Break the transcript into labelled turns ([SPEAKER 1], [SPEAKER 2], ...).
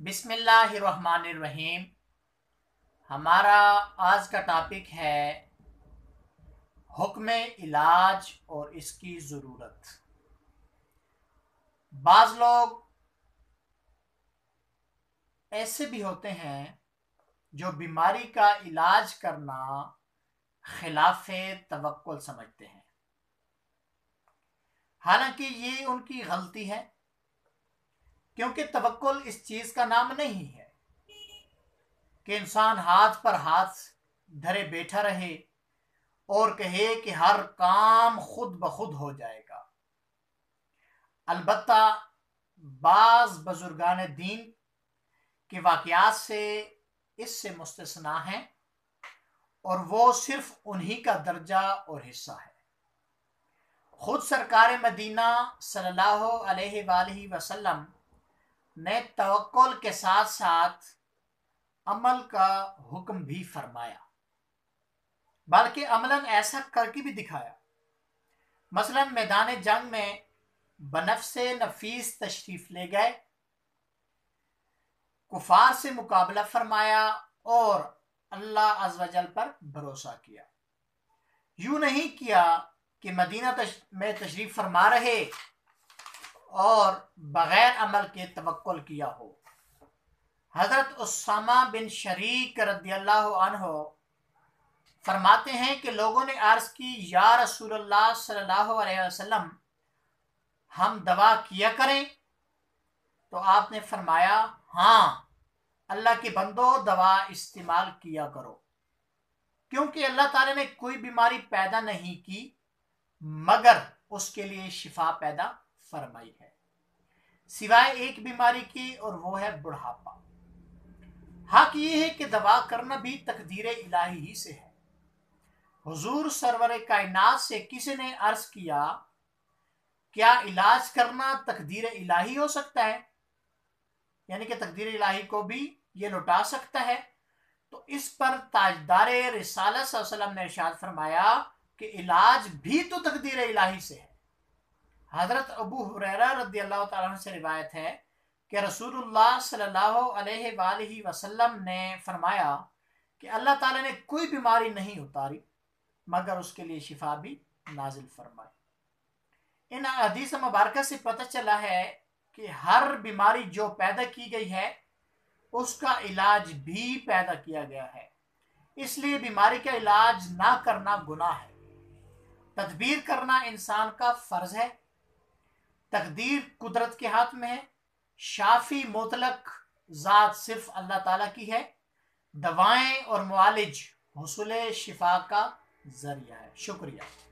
[SPEAKER 1] بسم اللہ الرحمن الرحیم۔ ہمارا آج کا ٹاپک ہے حکم علاج اور اس کی ضرورت۔ بعض لوگ ایسے بھی ہوتے ہیں جو بیماری کا علاج کرنا خلاف توکل سمجھتے ہیں۔ حالانکہ یہ ان کی غلطی ہے۔ کیونکہ توکل اس چیز کا نام نہیں ہے کہ انسان ہاتھ پر ہاتھ دھرے بیٹھا رہے اور کہے کہ ہر کام خود بخود ہو جائے گا۔ البتہ بعض بزرگان دین کے واقعات سے اس سے مستثنا ہیں اور وہ صرف انہی کا درجہ اور حصہ ہے۔ خود سرکار مدینہ صلی اللہ علیہ وآلہ وسلم نے توکل کے ساتھ ساتھ عمل کا حکم بھی فرمایا۔ بلکہ عملاً ایسا کر کے بھی دکھایا۔ مثلا میدان جنگ میں بنفس نفیس تشریف لے گئے۔ کفار سے مقابلہ فرمایا اور اللہ عز و جل پر بھروسہ کیا۔ یوں نہیں کیا کہ مدینہ میں تشریف فرما رہے۔ اور بغیر عمل کے توکل کیا ہو۔ حضرت اسامہ بن شریک رضی اللہ عنہ فرماتے ہیں کہ لوگوں نے عرض کی، یا رسول اللہ صلی اللہ علیہ وسلم، ہم دوا کیا کریں؟ تو آپ نے فرمایا ہاں اللہ کے بندو، دوا استعمال کیا کرو۔ کیونکہ اللہ تعالی نے کوئی بیماری پیدا نہیں کی، مگر اس کے لیے شفا پیدا فرمائی ہے۔ سوائے ایک بیماری کی اور وہ ہے بڑھاپا۔ حق یہ ہے کہ دوا کرنا بھی تقدیر الہی ہی سے ہے۔ حضور سرور کائنات سے کسی نے عرض کیا کیا علاج کرنا تقدیر الہی ہو سکتا ہے؟ یعنی کہ تقدیر الہی کو بھی یہ لٹا سکتا ہے۔ تو اس پر تاجدار رسالہ صلی اللہ علیہ وسلم نے ارشاد فرمایا کہ علاج بھی تو تقدیر الہی سے ہے۔ حضرت ابو حریرہ رضی اللہ تعالیٰ سے روایت ہے کہ رسول اللہ صلی اللہ علیہ وآلہ وسلم نے فرمایا کہ اللہ تعالیٰ نے کوئی بیماری نہیں اتاری، مگر اس کے لیے شفا بھی نازل فرمائی۔ ان حدیث مبارکہ سے پتہ چلا ہے کہ ہر بیماری جو پیدا کی گئی ہے، اس کا علاج بھی پیدا کیا گیا ہے۔ اس لیے بیماری کا علاج نہ کرنا گناہ ہے۔ تدبیر کرنا انسان کا فرض ہے۔ تقدیر قدرت کے ہاتھ میں ہے، شافی مطلق ذات صرف اللہ تعالیٰ کی ہے، دوائیں اور معالج حصول شفا کا ذریعہ ہے۔ شکریہ۔